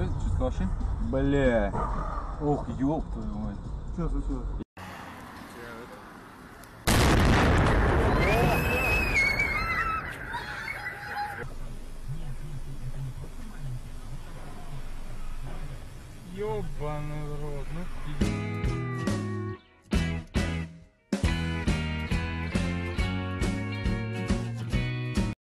Все, чуть каши. Бля. Ох, ёб твою мать. Все, все, все. Ёбаный рот, ну.